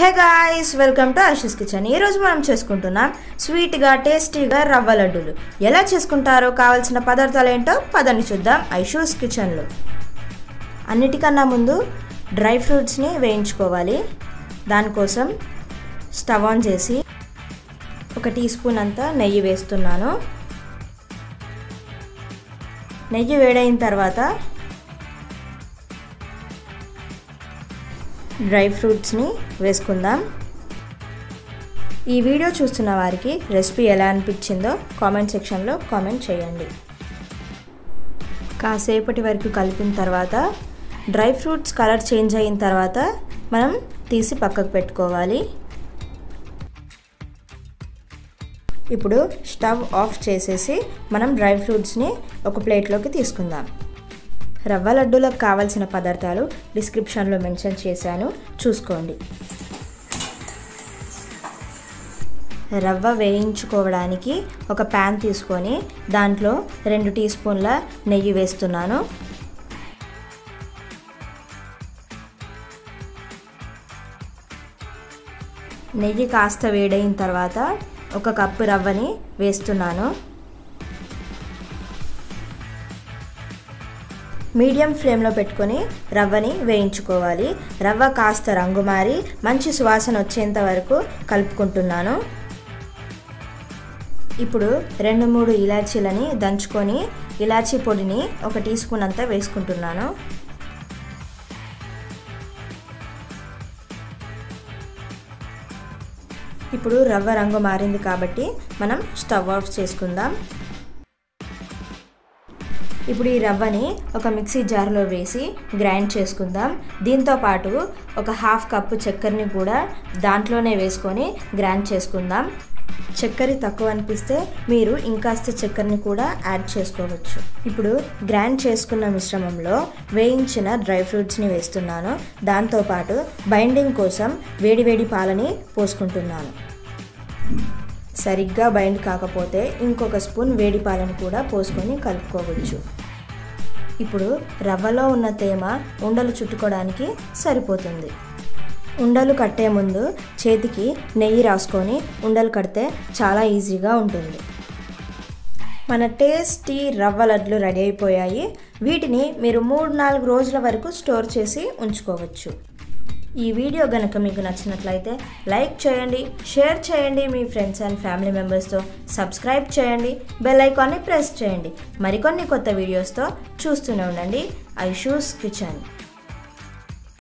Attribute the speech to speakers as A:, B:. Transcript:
A: Hey guys welcome to Ashish kitchen. ఈరోజు మనం చేసుకుంటున్నాం స్వీట్గా టేస్టీగా రవ్వ లడ్డూలు. ఎలా చేసుకుంటారో కావాల్సిన పదార్థాలు ఏంటో పదని చూద్దాం ఐషూస్ కిచెన్లో. అన్నిటికన్నా ముందు డ్రై ఫ్రూట్స్ని వేయించుకోవాలి. దానికోసం స్టవ్ ఆన్ చేసి ఒక టీ స్పూన్ అంతా నెయ్యి వేస్తున్నాను. నెయ్యి వేడైన తర్వాత డ్రై ఫ్రూట్స్ని వేసుకుందాం. ఈ వీడియో చూస్తున్న వారికి రెసిపీ ఎలా అనిపించిందో కామెంట్ సెక్షన్లో కామెంట్ చేయండి. కాసేపటి వరకు కలిపిన తర్వాత డ్రై ఫ్రూట్స్ కలర్ చేంజ్ అయిన తర్వాత మనం తీసి పక్కకు పెట్టుకోవాలి. ఇప్పుడు స్టవ్ ఆఫ్ చేసేసి మనం డ్రై ఫ్రూట్స్ని ఒక ప్లేట్లోకి తీసుకుందాం. రవ్వ లడ్డూలకు కావాల్సిన పదార్థాలు డిస్క్రిప్షన్లో మెన్షన్ చేశాను. చూసుకోండి. రవ్వ వేయించుకోవడానికి ఒక ప్యాన్ తీసుకొని దాంట్లో రెండు టీ స్పూన్ల నెయ్యి వేస్తున్నాను. నెయ్యి కాస్త వేడైన తర్వాత ఒక కప్పు రవ్వని వేస్తున్నాను. మీడియం ఫ్లేమ్లో పెట్టుకొని రవ్వని వేయించుకోవాలి. రవ్వ కాస్త రంగు మారి మంచి సువాసన వచ్చేంత వరకు కలుపుకుంటున్నాను. ఇప్పుడు రెండు మూడు ఇలాచీలని దంచుకొని ఇలాచీ పొడిని ఒక టీ స్పూన్ అంతా వేసుకుంటున్నాను. ఇప్పుడు రవ్వ రంగు మారింది కాబట్టి మనం స్టవ్ ఆఫ్ చేసుకుందాం. ఇప్పుడు ఈ రవ్వని ఒక మిక్సీ జార్లో వేసి గ్రైండ్ చేసుకుందాం. దీంతో పాటు ఒక హాఫ్ కప్పు చక్కెరని కూడా దాంట్లోనే వేసుకొని గ్రైండ్ చేసుకుందాం. చక్కెర తక్కువ అనిపిస్తే మీరు ఇంకాస్త చక్కెరని కూడా యాడ్ చేసుకోవచ్చు. ఇప్పుడు గ్రైండ్ చేసుకున్న మిశ్రమంలో వేయించిన డ్రై ఫ్రూట్స్ని వేస్తున్నాను. దాంతోపాటు బైండింగ్ కోసం వేడివేడి పాలని పోసుకుంటున్నాను. సరిగ్గా బైండ్ కాకపోతే ఇంకొక స్పూన్ వేడి పాలను కూడా పోసుకొని కలుపుకోవచ్చు. ఇప్పుడు రవ్వలో ఉన్న తేమ ఉండలు చుట్టుకోవడానికి సరిపోతుంది. ఉండలు కట్టే ముందు చేతికి నెయ్యి రాసుకొని ఉండలు కడితే చాలా ఈజీగా ఉంటుంది. మన టేస్టీ రవ్వ లడ్లు రెడీ అయిపోయాయి. వీటిని మీరు మూడు నాలుగు రోజుల వరకు స్టోర్ చేసి ఉంచుకోవచ్చు. ఈ వీడియో కనుక మీకు నచ్చినట్లయితే లైక్ చేయండి షేర్ చేయండి మీ ఫ్రెండ్స్ అండ్ ఫ్యామిలీ మెంబర్స్తో సబ్స్క్రైబ్ చేయండి బెల్ ఐకాన్ని ప్రెస్ చేయండి. మరికొన్ని కొత్త వీడియోస్తో చూస్తూనే ఉండండి. ఐషూస్ కిచెన్.